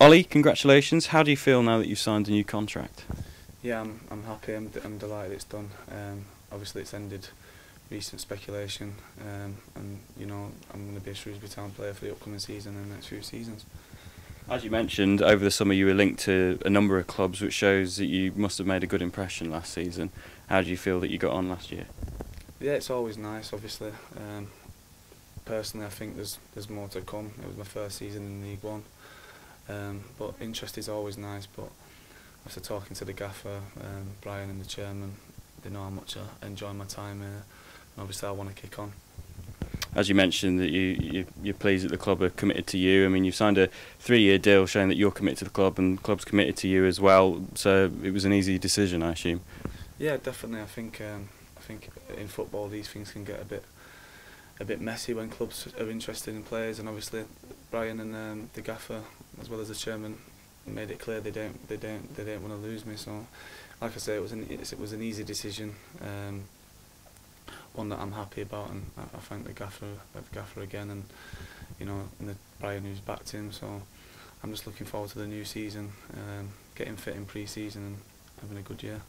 Ollie, congratulations. How do you feel now that you've signed a new contract? Yeah, I'm, I'm happy. I'm, I'm delighted it's done. Um, obviously, it's ended recent speculation, um, and you know I'm going to be a Shrewsbury Town player for the upcoming season and the next few seasons. As you mentioned, over the summer you were linked to a number of clubs, which shows that you must have made a good impression last season. How do you feel that you got on last year? Yeah, it's always nice. Obviously, um, personally, I think there's there's more to come. It was my first season in League One, um, but interest is always nice. But after talking to the gaffer, um, Brian and the chairman, they know how much I enjoy my time here. And obviously, I want to kick on. As you mentioned, that you, you you're pleased that the club are committed to you. I mean, you've signed a three-year deal showing that you're committed to the club and the club's committed to you as well. So it was an easy decision, I assume. Yeah, definitely. I think um, I think in football these things can get a bit a bit messy when clubs are interested in players, and obviously Brian and um, the gaffer, as well as the chairman made it clear they don't they don't they don't want to lose me so like I say it was an e, it was an easy decision um one that I'm happy about and I, I thank the gaffer the gaffer again and you know and the Brian who's backed him so I'm just looking forward to the new season um getting fit in pre-season and having a good year.